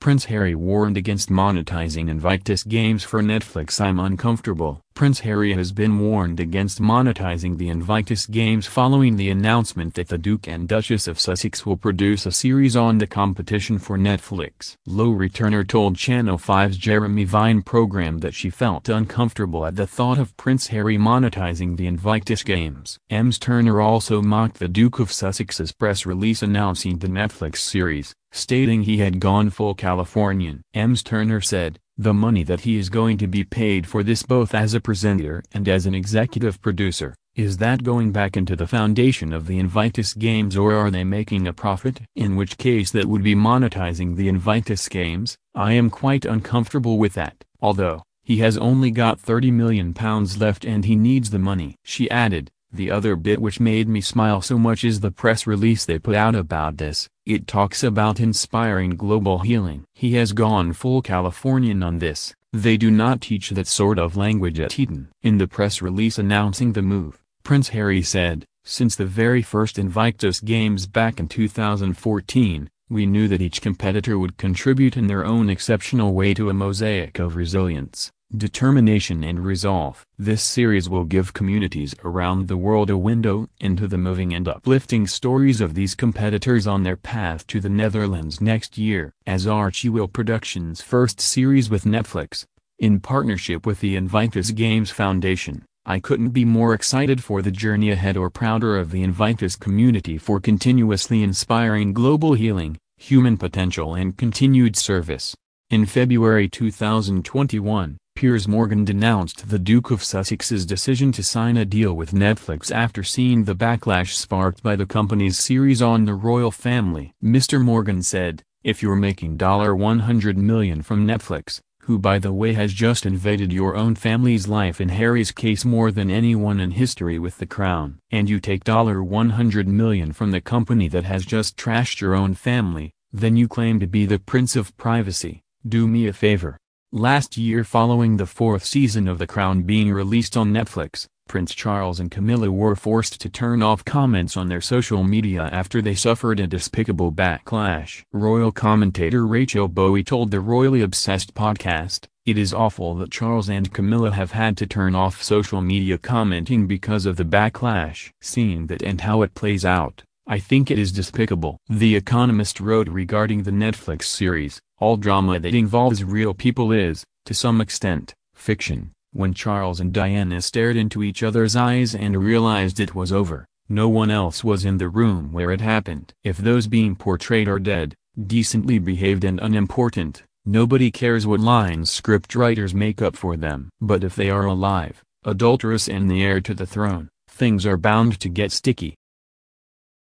Prince Harry warned against monetizing Invictus Games for Netflix I'm uncomfortable. Prince Harry has been warned against monetizing the Invictus Games following the announcement that the Duke and Duchess of Sussex will produce a series on the competition for Netflix. Lowri Turner told Channel 5's Jeremy Vine program that she felt uncomfortable at the thought of Prince Harry monetizing the Invictus Games. Ems Turner also mocked the Duke of Sussex's press release announcing the Netflix series, stating he had gone full Californian. Ems Turner said, the money that he is going to be paid for this both as a presenter and as an executive producer, is that going back into the foundation of the Invictus Games or are they making a profit? In which case that would be monetizing the Invictus Games, I am quite uncomfortable with that, although, he has only got 30 million pounds left and he needs the money. She added, the other bit which made me smile so much is the press release they put out about this, it talks about inspiring global healing. He has gone full Californian on this, they do not teach that sort of language at Eton. In the press release announcing the move, Prince Harry said, since the very first Invictus Games back in 2014, we knew that each competitor would contribute in their own exceptional way to a mosaic of resilience determination and resolve. This series will give communities around the world a window into the moving and uplifting stories of these competitors on their path to the Netherlands next year. As Archewell Productions' first series with Netflix, in partnership with the Invictus Games Foundation, I couldn't be more excited for the journey ahead or prouder of the Invictus community for continuously inspiring global healing, human potential and continued service. In February 2021, Piers Morgan denounced the Duke of Sussex's decision to sign a deal with Netflix after seeing the backlash sparked by the company's series on the royal family. Mr. Morgan said, if you're making $100 million from Netflix, who by the way has just invaded your own family's life in Harry's case more than anyone in history with the crown, and you take $100 million from the company that has just trashed your own family, then you claim to be the Prince of Privacy, do me a favor. Last year following the fourth season of The Crown being released on Netflix, Prince Charles and Camilla were forced to turn off comments on their social media after they suffered a despicable backlash. Royal commentator Rachel Bowie told the Royally Obsessed podcast, It is awful that Charles and Camilla have had to turn off social media commenting because of the backlash. Seeing that and how it plays out, I think it is despicable. The Economist wrote regarding the Netflix series, all drama that involves real people is, to some extent, fiction. When Charles and Diana stared into each other's eyes and realized it was over, no one else was in the room where it happened. If those being portrayed are dead, decently behaved and unimportant, nobody cares what lines scriptwriters make up for them. But if they are alive, adulterous and the heir to the throne, things are bound to get sticky.